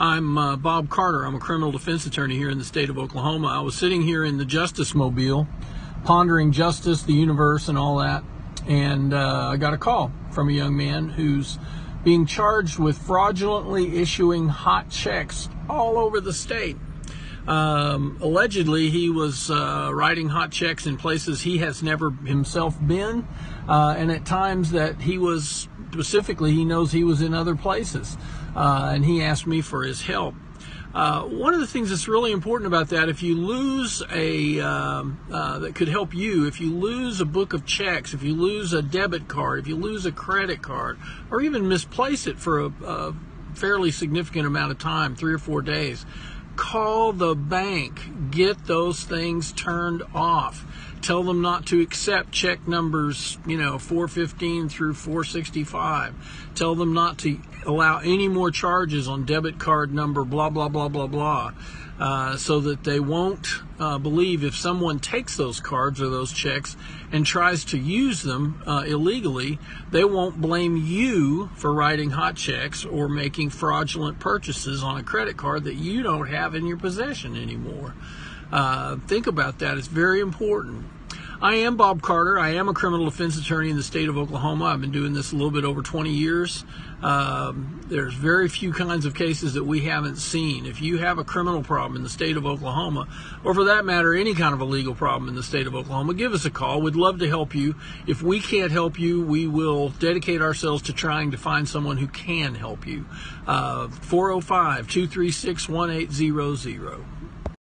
I'm uh, Bob Carter. I'm a criminal defense attorney here in the state of Oklahoma. I was sitting here in the Justice Mobile, pondering justice, the universe, and all that, and uh, I got a call from a young man who's being charged with fraudulently issuing hot checks all over the state. Um, allegedly, he was uh, writing hot checks in places he has never himself been, uh, and at times that he was specifically, he knows he was in other places, uh, and he asked me for his help. Uh, one of the things that's really important about that, if you lose a, um, uh, that could help you, if you lose a book of checks, if you lose a debit card, if you lose a credit card, or even misplace it for a, a fairly significant amount of time, three or four days, call the bank. Get those things turned off. Tell them not to accept check numbers, you know, 415 through 465. Tell them not to allow any more charges on debit card number blah, blah, blah, blah, blah. Uh, so that they won't uh, believe if someone takes those cards or those checks and tries to use them uh, illegally, they won't blame you for writing hot checks or making fraudulent purchases on a credit card that you don't have in your possession anymore. Uh, think about that, it's very important. I am Bob Carter. I am a criminal defense attorney in the state of Oklahoma. I've been doing this a little bit over 20 years. Um, there's very few kinds of cases that we haven't seen. If you have a criminal problem in the state of Oklahoma, or for that matter, any kind of a legal problem in the state of Oklahoma, give us a call. We'd love to help you. If we can't help you, we will dedicate ourselves to trying to find someone who can help you. Uh, 405 236 1800.